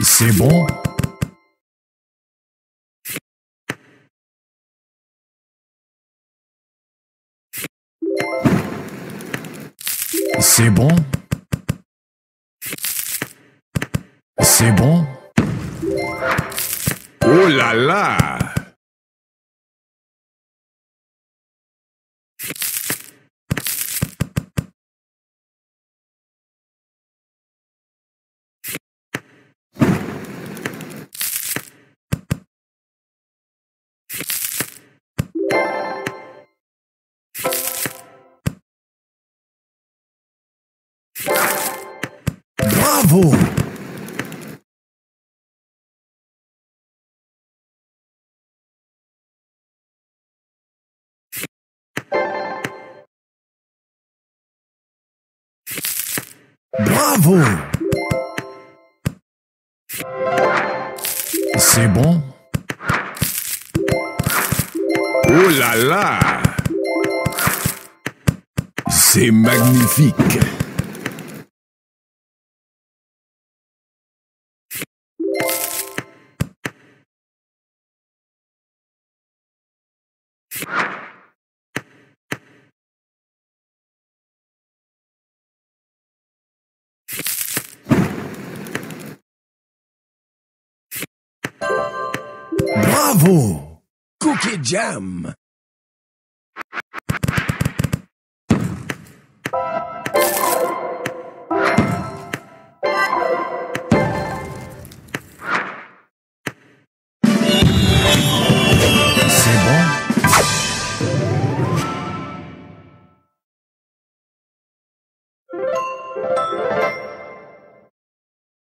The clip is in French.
C'est bon? C'est bon? C'est bon? Oh là là Bravo. Bravo. C'est bon. Oh là là. C'est magnifique Bravo Cookie Jam